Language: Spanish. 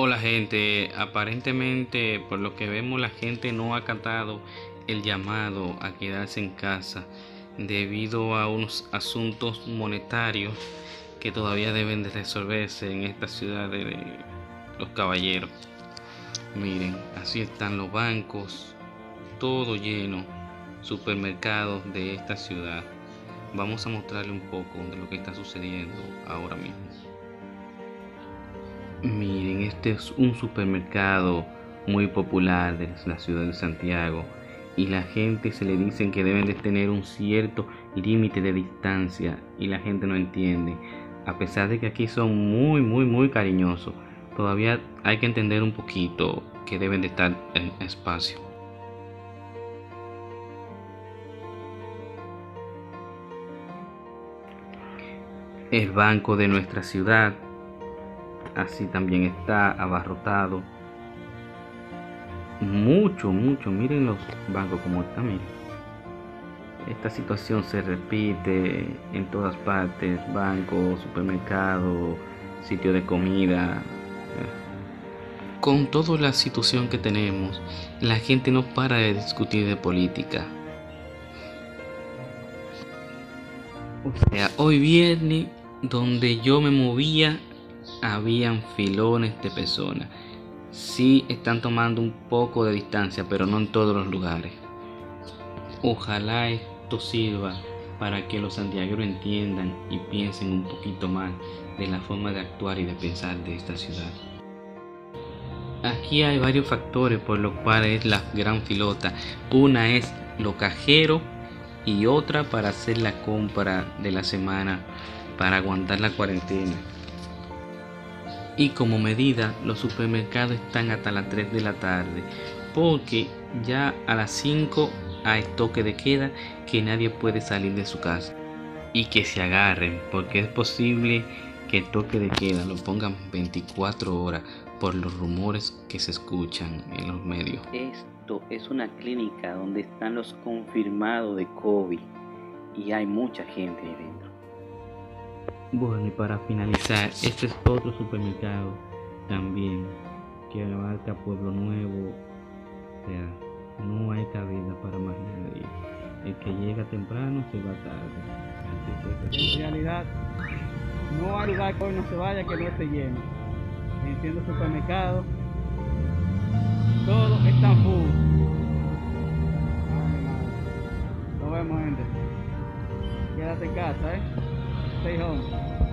Hola gente, aparentemente por lo que vemos la gente no ha acatado el llamado a quedarse en casa debido a unos asuntos monetarios que todavía deben de resolverse en esta ciudad de los caballeros. Miren, así están los bancos, todo lleno, supermercados de esta ciudad. Vamos a mostrarle un poco de lo que está sucediendo ahora mismo. Miren, este es un supermercado muy popular de la ciudad de Santiago y la gente se le dicen que deben de tener un cierto límite de distancia y la gente no entiende. A pesar de que aquí son muy, muy, muy cariñosos, todavía hay que entender un poquito que deben de estar en espacio. El banco de nuestra ciudad así también está abarrotado. Mucho, mucho. Miren los bancos como están. Esta situación se repite en todas partes. Bancos, supermercados, sitio de comida. Con toda la situación que tenemos, la gente no para de discutir de política. O sea, hoy viernes, donde yo me movía, habían filones de personas. Sí están tomando un poco de distancia, pero no en todos los lugares. Ojalá esto sirva para que los santiagueros entiendan y piensen un poquito más de la forma de actuar y de pensar de esta ciudad. Aquí hay varios factores por los cuales es la gran filota. Una es lo cajero y otra para hacer la compra de la semana para aguantar la cuarentena y como medida los supermercados están hasta las 3 de la tarde porque ya a las 5 hay toque de queda que nadie puede salir de su casa y que se agarren porque es posible que el toque de queda lo pongan 24 horas por los rumores que se escuchan en los medios. Esto es una clínica donde están los confirmados de COVID y hay mucha gente ahí dentro. Bueno, y para finalizar, este es otro supermercado también que abarca Pueblo Nuevo. O sea, no hay cabida para más nadie. El que llega temprano se va tarde. En realidad, no hay lugar que hoy no se vaya que no esté lleno. Entiendo supermercado, todos están full. Nos vemos, gente. Quédate en casa, ¿eh? Stay home.